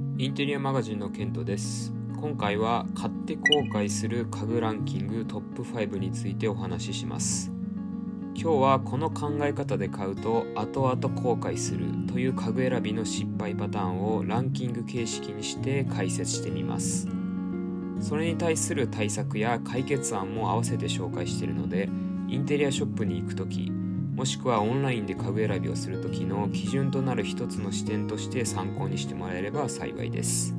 インテリアマガジンのケントです。今回は買って後悔する家具ランキングトップ5についてお話しします。今日はこの考え方で買うと後々後悔するという家具選びの失敗パターンをランキング形式にして解説してみます。それに対する対策や解決案も合わせて紹介しているのでインテリアショップに行く時もしくはオンラインで家具選びをする時の基準となる一つの視点として参考にしてもらえれば幸いです。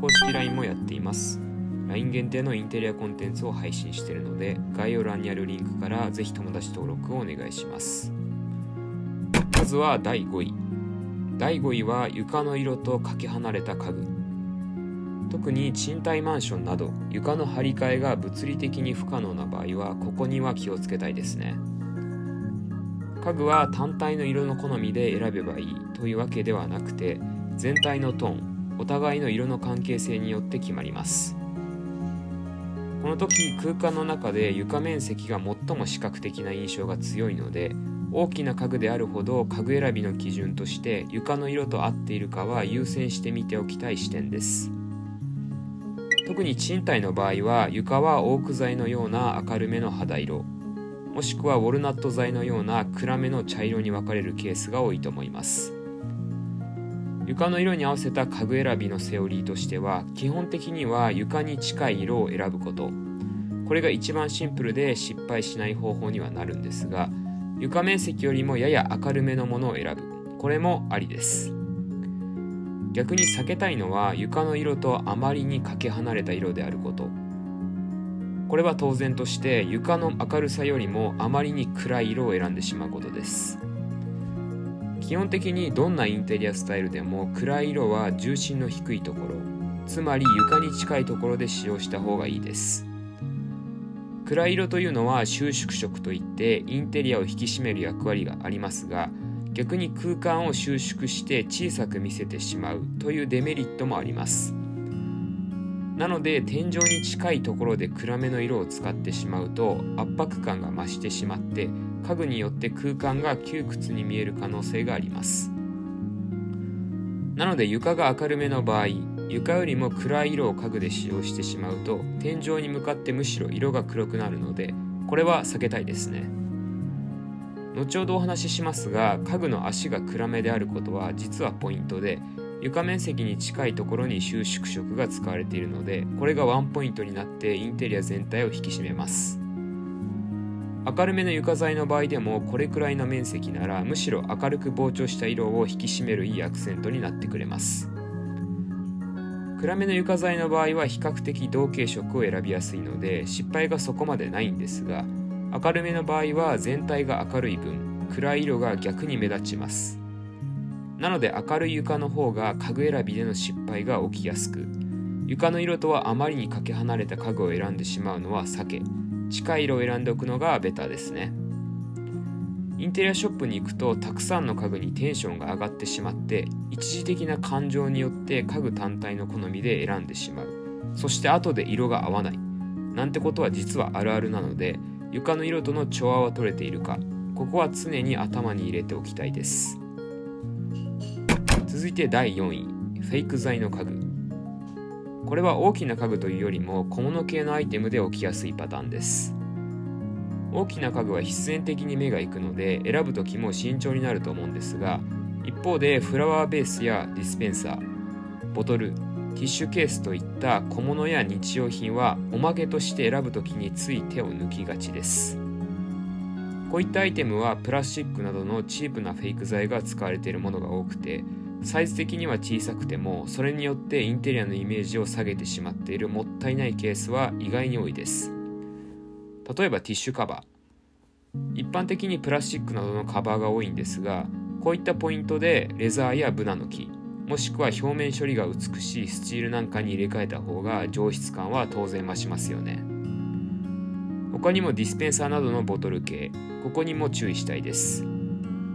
公式 LINE もやっています。LINE 限定のインテリアコンテンツを配信しているので概要欄にあるリンクからぜひ友達登録をお願いします。まずは第5位。第5位は床の色とかけ離れた家具。特に賃貸マンションなど床の張り替えが物理的に不可能な場合はここには気をつけたいですね。家具は単体の色の好みで選べばいいというわけではなくて全体のトーンお互いの色の関係性によって決まります。この時空間の中で床面積が最も視覚的な印象が強いので大きな家具であるほど家具選びの基準として床の色と合っているかは優先して見ておきたい視点です。特に賃貸の場合は床はオーク材のような明るめの肌色。もしくはウォルナット材のような暗めの茶色に分かれるケースが多いと思います。床の色に合わせた家具選びのセオリーとしては基本的には床に近い色を選ぶこと。これが一番シンプルで失敗しない方法にはなるんですが床面積よりもやや明るめのものを選ぶ。これもありです。逆に避けたいのは床の色とあまりにかけ離れた色であること。これは当然として床の明るさよりもあまりに暗い色を選んでしまうことです。基本的にどんなインテリアスタイルでも暗い色は重心の低いところつまり床に近いところで使用した方がいいです。暗い色というのは収縮色といってインテリアを引き締める役割がありますが逆に空間を収縮して小さく見せてしまうというデメリットもあります。なので天井に近いところで暗めの色を使ってしまうと圧迫感が増してしまって家具によって空間が窮屈に見える可能性があります。なので床が明るめの場合床よりも暗い色を家具で使用してしまうと天井に向かってむしろ色が黒くなるのでこれは避けたいですね。後ほどお話ししますが家具の足が暗めであることは実はポイントで床面積に近いところに収縮色が使われているのでこれがワンポイントになってインテリア全体を引き締めます。明るめの床材の場合でもこれくらいの面積ならむしろ明るく膨張した色を引き締めるいいアクセントになってくれます。暗めの床材の場合は比較的同系色を選びやすいので失敗がそこまでないんですが明るめの場合は全体が明るい分暗い色が逆に目立ちます。なので明るい床の方が家具選びでの失敗が起きやすく床の色とはあまりにかけ離れた家具を選んでしまうのは避け近い色を選んでおくのがベターですね。インテリアショップに行くとたくさんの家具にテンションが上がってしまって一時的な感情によって家具単体の好みで選んでしまう。そして後で色が合わない。なんてことは実はあるあるなので床の色との調和は取れているかここは常に頭に入れておきたいです。続いて第4位フェイク材の家具。これは大きな家具というよりも小物系のアイテムで起きやすいパターンです。大きな家具は必然的に目が行くので選ぶ時も慎重になると思うんですが一方でフラワーベースやディスペンサーボトルティッシュケースといった小物や日用品はおまけとして選ぶ時につい手を抜きがちです。こういったアイテムはプラスチックなどのチープなフェイク材が使われているものが多くてサイズ的には小さくてもそれによってインテリアのイメージを下げてしまっているもったいないケースは意外に多いです。例えばティッシュカバー。一般的にプラスチックなどのカバーが多いんですがこういったポイントでレザーやブナの木もしくは表面処理が美しいスチールなんかに入れ替えた方が上質感は当然増しますよね。他にもディスペンサーなどのボトル系ここにも注意したいです。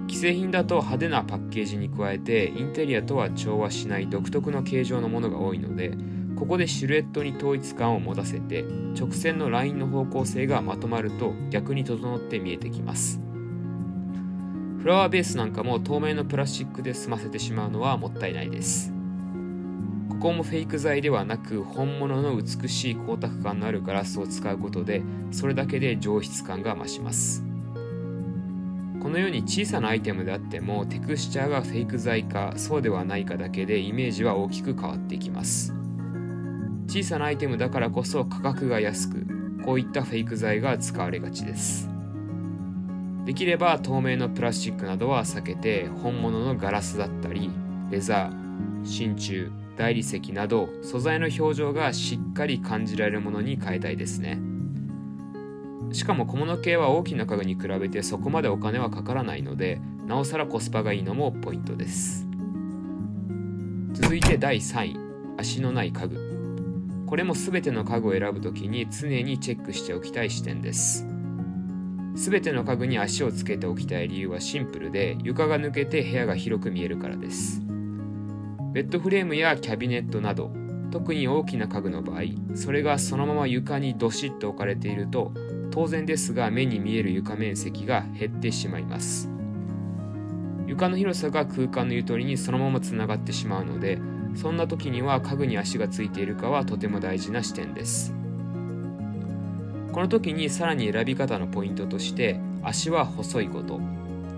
既製品だと派手なパッケージに加えてインテリアとは調和しない独特の形状のものが多いのでここでシルエットに統一感を持たせて直線のラインの方向性がまとまると逆に整って見えてきます。フラワーベースなんかも透明のプラスチックで済ませてしまうのはもったいないです。ここもフェイク材ではなく本物の美しい光沢感のあるガラスを使うことでそれだけで上質感が増します。このように小さなアイテムであってもテクスチャーがフェイク材かそうではないかだけでイメージは大きく変わっていきます。小さなアイテムだからこそ価格が安くこういったフェイク材が使われがちです。できれば透明のプラスチックなどは避けて本物のガラスだったりレザー真鍮大理石など素材の表情がしっかり感じられるものに変えたいですね。しかも小物系は大きな家具に比べてそこまでお金はかからないのでなおさらコスパがいいのもポイントです。続いて第3位足のない家具。これも全ての家具を選ぶ時に常にチェックしておきたい視点です。全ての家具に足をつけておきたい理由はシンプルで床が抜けて部屋が広く見えるからです。ベッドフレームやキャビネットなど特に大きな家具の場合それがそのまま床にどしっと置かれていると当然ですが目に見える床面積が減ってしまいます。床の広さが空間のゆとりにそのままつながってしまうのでそんな時には家具に足がついているかはとても大事な視点です。この時にさらに選び方のポイントとして足は細いこと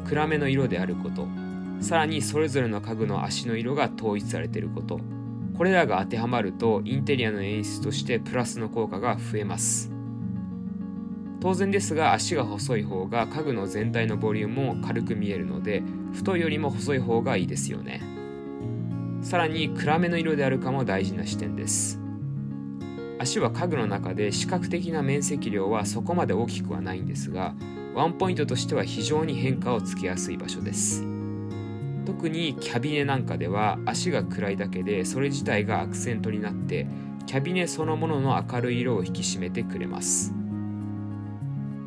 暗めの色であることさらにそれぞれの家具の足の色が統一されていることこれらが当てはまるとインテリアの演出としてプラスの効果が増えます。当然ですが足が細い方が家具の全体のボリュームも軽く見えるので太いよりも細い方がいいですよね。さらに暗めの色であるかも大事な視点です。足は家具の中で視覚的な面積量はそこまで大きくはないんですがワンポイントとしては非常に変化をつけやすい場所です。特にキャビネなんかでは足が暗いだけでそれ自体がアクセントになってキャビネそのものの明るい色を引き締めてくれます。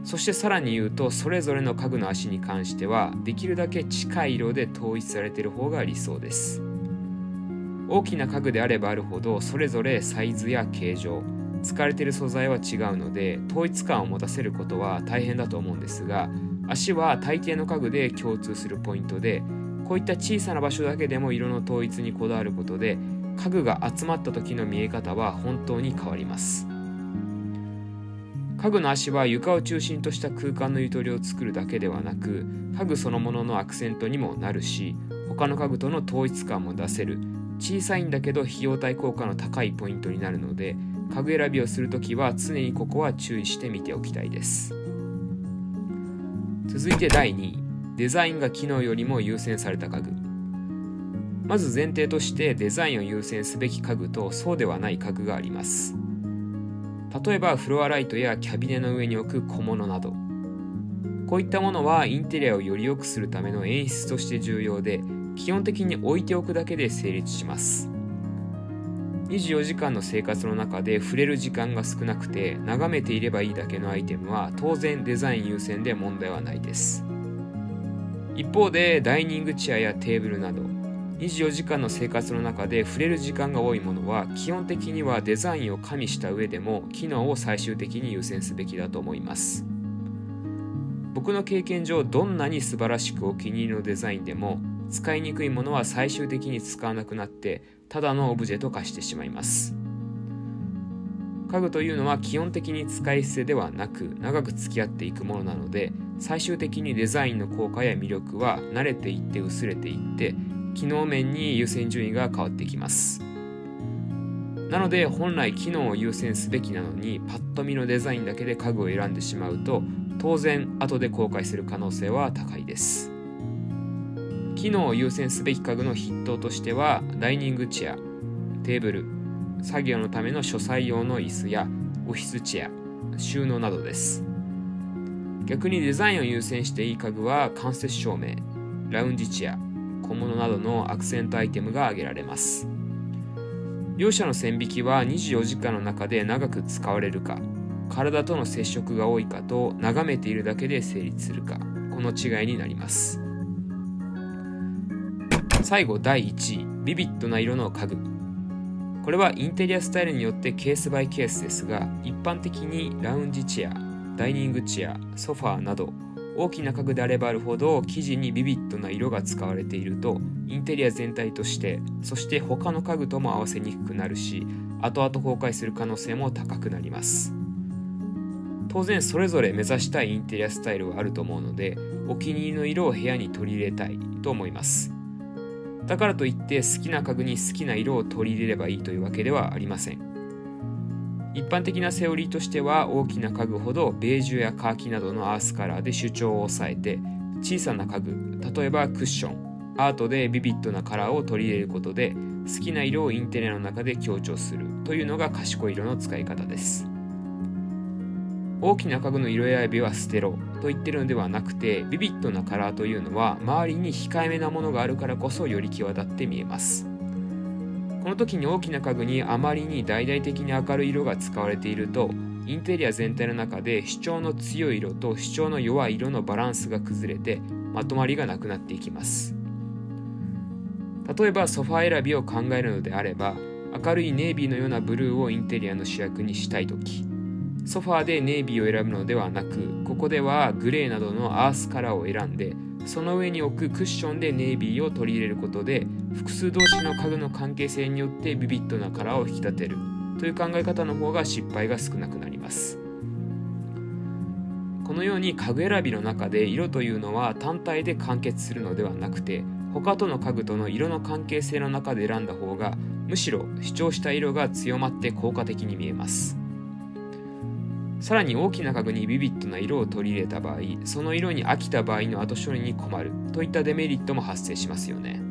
そしてさらに言うとそれぞれの家具の足に関してはできるだけ近い色で統一されている方が理想です。大きな家具であればあるほどそれぞれサイズや形状使われている素材は違うので統一感を持たせることは大変だと思うんですが足は大抵の家具で共通するポイントでこういった小さな場所だけでも色の統一にこだわることで家具が集まった時の見え方は本当に変わります。家具の足は床を中心とした空間のゆとりを作るだけではなく家具そのもののアクセントにもなるし他の家具との統一感も出せる。小さいんだけど費用対効果の高いポイントになるので家具選びをするときは常にここは注意して見ておきたいです。続いて第2位。デザインが機能よりも優先された家具。まず前提としてデザインを優先すべき家具とそうではない家具があります。例えばフロアライトやキャビネの上に置く小物など。こういったものはインテリアをより良くするための演出として重要で基本的に置いておくだけで成立します。24時間の生活の中で触れる時間が少なくて眺めていればいいだけのアイテムは当然デザイン優先で問題はないです。一方でダイニングチェアやテーブルなど24時間の生活の中で触れる時間が多いものは基本的にはデザインを加味した上でも機能を最終的に優先すべきだと思います。僕の経験上どんなに素晴らしくお気に入りのデザインでも使いにくいものは最終的に使わなくなってただのオブジェと化してしまいます。家具というのは基本的に使い捨てではなく長く付き合っていくものなので最終的にデザインの効果や魅力は慣れていって薄れていって機能面に優先順位が変わってきます。なので本来機能を優先すべきなのにパッと見のデザインだけで家具を選んでしまうと当然後で後悔する可能性は高いです。機能を優先すべき家具の筆頭としてはダイニングチェアテーブル作業のための書斎用の椅子やオフィスチェア収納などです。逆にデザインを優先していい家具は間接照明ラウンジチェア小物などのアクセントアイテムが挙げられます。両者の線引きは24時間の中で長く使われるか体との接触が多いかと眺めているだけで成立するかこの違いになります。最後第1位ビビッドな色の家具。これはインテリアスタイルによってケースバイケースですが一般的にラウンジチェアダイニングチェアソファーなど大きな家具であればあるほど生地にビビッドな色が使われているとインテリア全体としてそして他の家具とも合わせにくくなるし後々崩壊する可能性も高くなります。当然それぞれ目指したいインテリアスタイルはあると思うのでお気に入りの色を部屋に取り入れたいと思います。だからといって好きな家具に好きな色を取り入れればいいというわけではありません。一般的なセオリーとしては大きな家具ほどベージュやカーキなどのアースカラーで主張を抑えて小さな家具例えばクッションアートでビビッドなカラーを取り入れることで好きな色をインテリアの中で強調するというのが賢い色の使い方です。大きな家具の色選びは捨てろと言ってるのではなくてビビッドなカラーというのは周りに控えめなものがあるからこそより際立って見えます。この時に大きな家具にあまりに大々的に明るい色が使われているとインテリア全体の中で主張の強い色と主張の弱い色のバランスが崩れてまとまりがなくなっていきます。例えばソファー選びを考えるのであれば明るいネイビーのようなブルーをインテリアの主役にしたい時ソファーでネイビーを選ぶのではなくここではグレーなどのアースカラーを選んでその上に置くクッションでネイビーを取り入れることで複数同士の家具の関係性によってビビッドなカラーを引き立てるという考え方の方が失敗が少なくなります。このように家具選びの中で色というのは単体で完結するのではなくて他との家具との色の関係性の中で選んだ方がむしろ主張した色が強まって効果的に見えます。さらに大きな家具にビビッドな色を取り入れた場合その色に飽きた場合の後処理に困る。といったデメリットも発生しますよね。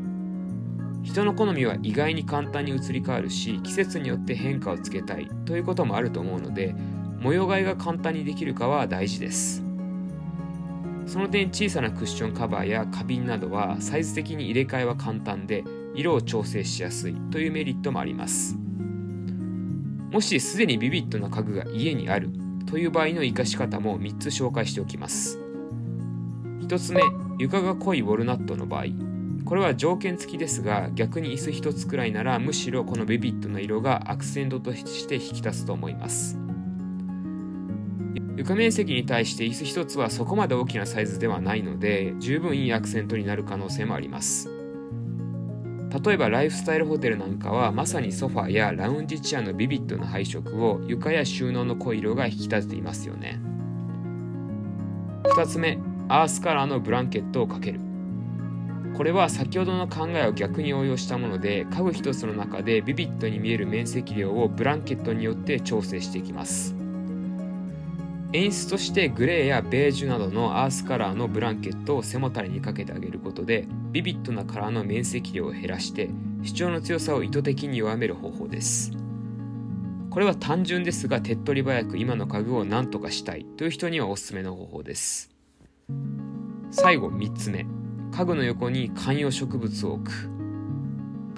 人の好みは意外に簡単に移り変わるし季節によって変化をつけたい。ということもあると思うので模様替えが簡単にできるかは大事です。その点小さなクッションカバーや花瓶などはサイズ的に入れ替えは簡単で色を調整しやすい。というメリットもあります。もしすでにビビッドな家具が家にある。という場合の活かし方も3つ紹介しておきます。1つ目床が濃いウォルナットの場合。これは条件付きですが逆に椅子1つくらいならむしろこのビビッドな色がアクセントとして引き立つと思います。床面積に対して椅子1つはそこまで大きなサイズではないので十分いいアクセントになる可能性もあります。例えばライフスタイルホテルなんかはまさにソファやラウンジチェアのビビッドな配色を床や収納の濃い色が引き立てていますよね。2つ目アースカラーのブランケットをかける。これは先ほどの考えを逆に応用したもので家具一つの中でビビッドに見える面積量をブランケットによって調整していきます。演出としてグレーやベージュなどのアースカラーのブランケットを背もたれにかけてあげることでビビッドなカラーの面積量を減らして主張の強さを意図的に弱める方法です。これは単純ですが手っ取り早く今の家具を何とかしたいという人にはおすすめの方法です。最後3つ目。家具の横に観葉植物を置く。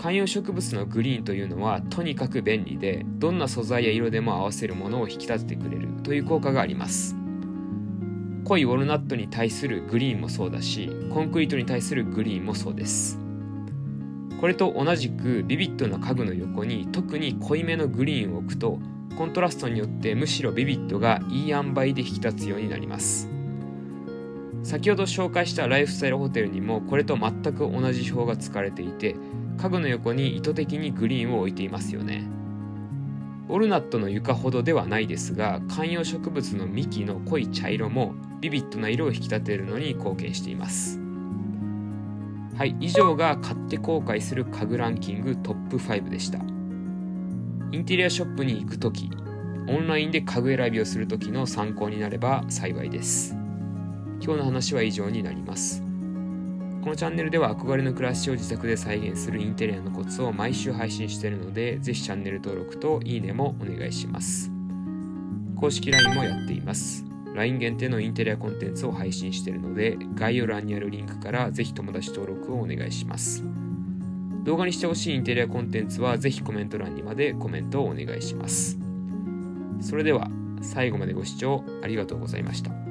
観葉植物のグリーンというのはとにかく便利でどんな素材や色でも合わせるものを引き立ててくれるという効果があります。濃いウォルナットに対するグリーンもそうだしコンクリートに対するグリーンもそうです。これと同じくビビッドな家具の横に特に濃いめのグリーンを置くとコントラストによってむしろビビッドがいい塩梅で引き立つようになります。先ほど紹介したライフスタイルホテルにもこれと全く同じ表が使われていて家具の横に意図的にグリーンを置いていますよね。オルナットの床ほどではないですが観葉植物の幹の濃い茶色もビビッドな色を引き立てるのに貢献しています。はい以上が買って後悔する家具ランキングトップ5でした。インテリアショップに行く時オンラインで家具選びをする時の参考になれば幸いです。今日の話は以上になります。このチャンネルでは憧れの暮らしを自宅で再現するインテリアのコツを毎週配信しているので、ぜひチャンネル登録といいねもお願いします。公式 LINE もやっています。LINE 限定のインテリアコンテンツを配信しているので、概要欄にあるリンクからぜひ友達登録をお願いします。動画にしてほしいインテリアコンテンツはぜひコメント欄にまでコメントをお願いします。それでは最後までご視聴ありがとうございました。